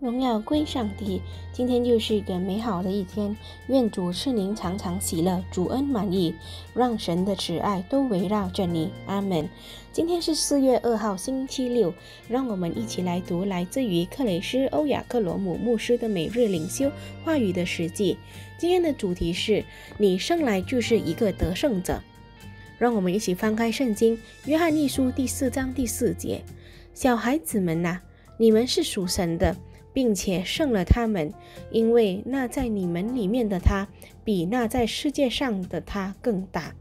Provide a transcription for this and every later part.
荣耀归上帝。今天又是一个美好的一天，愿主赐您常常喜乐，主恩满意，让神的慈爱都围绕着你。阿门。今天是四月二号，星期六，让我们一起来读来自于克雷斯欧亚克罗姆牧师的每日领袖话语的实际。今天的主题是你生来就是一个得胜者。让我们一起翻开圣经，约翰一书第四章第四节：小孩子们呐，你们是属神的。并且胜了他们，因为那在你们里面的他，比那在世界上的他更大。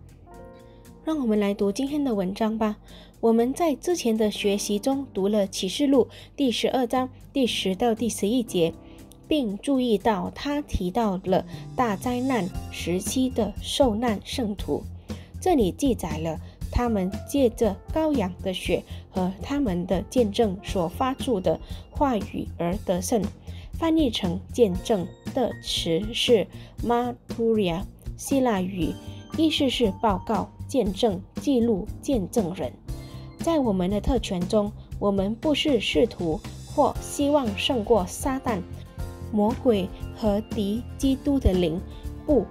让我们来读今天的文章吧。我们在之前的学习中读了启示录第十二章第十到第十一节，并注意到他提到了大灾难时期的受难圣徒。这里记载了。他们借着羔羊的血和他们的见证所发出的话语而得胜。翻译成“见证”的词是 “marturia”，希腊语，意思是报告、见证、记录、见证人。在我们的特权中，我们不是试图或希望胜过撒旦、魔鬼和敌基督的灵，不。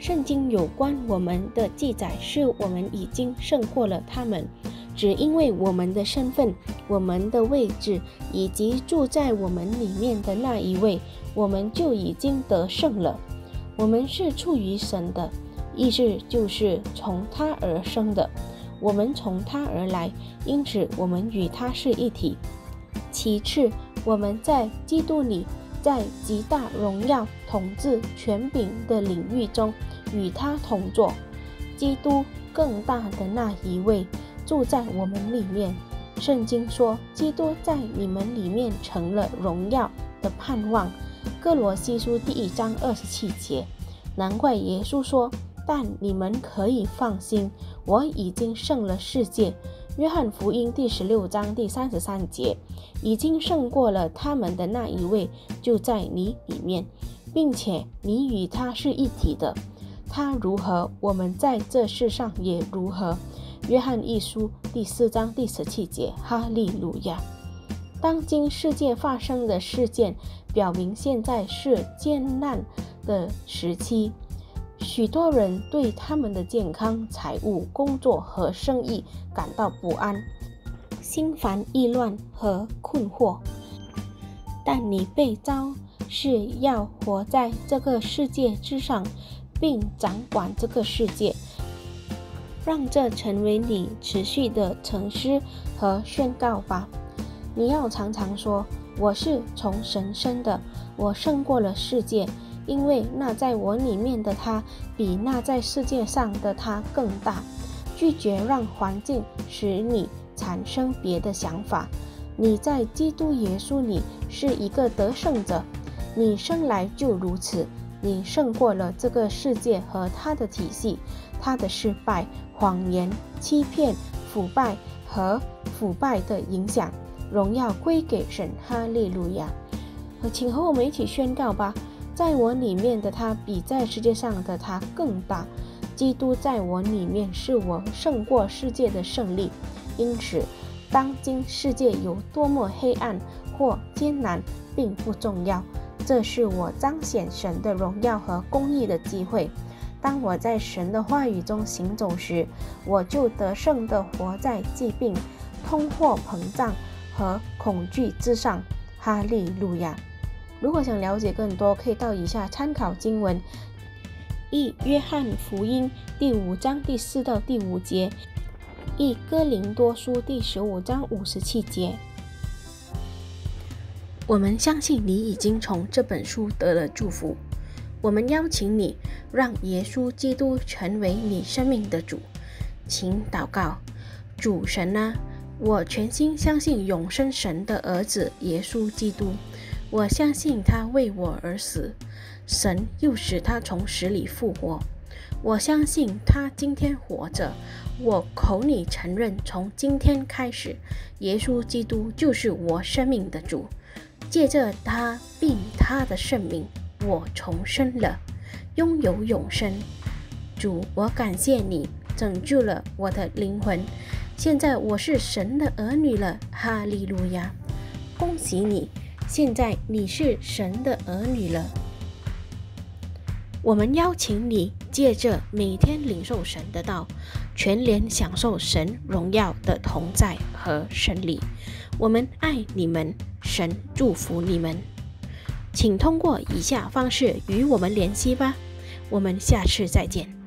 圣经有关我们的记载是我们已经胜过了他们，只因为我们的身份、我们的位置以及住在我们里面的那一位，我们就已经得胜了。我们是出于神的，意思就是从他而生的，我们从他而来，因此我们与他是一体。其次，我们在基督里。在极大荣耀、统治、权柄的领域中，与他同坐。基督更大的那一位住在我们里面。圣经说，基督在你们里面成了荣耀的盼望。哥罗西书第一章二十七节。难怪耶稣说：“但你们可以放心，我已经胜了世界。”约翰福音第十六章第三十三节，已经胜过了他们的那一位就在你里面，并且你与他是一体的。他如何，我们在这世上也如何。约翰一书第四章第十七节，哈利路亚。当今世界发生的事件表明，现在是艰难的时期。许多人对他们的健康、财务、工作和生意感到不安、心烦意乱和困惑。但你被召是要活在这个世界之上，并掌管这个世界，让这成为你持续的沉思和宣告吧。你要常常说：“我是从神生的，我胜过了世界。”因为那在我里面的他，比那在世界上的他更大。拒绝让环境使你产生别的想法。你在基督耶稣里是一个得胜者，你生来就如此。你胜过了这个世界和他的体系，他的失败、谎言、欺骗、腐败和腐败的影响。荣耀归给神，哈利路亚！请和我们一起宣告吧。在我里面的他比在世界上的他更大。基督在我里面是我胜过世界的胜利。因此，当今世界有多么黑暗或艰难，并不重要。这是我彰显神的荣耀和公义的机会。当我在神的话语中行走时，我就得胜地活在疾病、通货膨胀和恐惧之上。哈利路亚。如果想了解更多，可以到以下参考经文：一约翰福音第五章第四到第五节；一哥林多书第十五章五十七节。我们相信你已经从这本书得了祝福。我们邀请你，让耶稣基督成为你生命的主。请祷告：主神啊，我全心相信永生神的儿子耶稣基督。我相信他为我而死，神又使他从死里复活。我相信他今天活着。我口里承认，从今天开始，耶稣基督就是我生命的主。借着他并他的圣名，我重生了，拥有永生。主，我感谢你拯救了我的灵魂。现在我是神的儿女了。哈利路亚！恭喜你！现在你是神的儿女了。我们邀请你借着每天领受神的道，全联享受神荣耀的同在和胜利。我们爱你们，神祝福你们。请通过以下方式与我们联系吧。我们下次再见。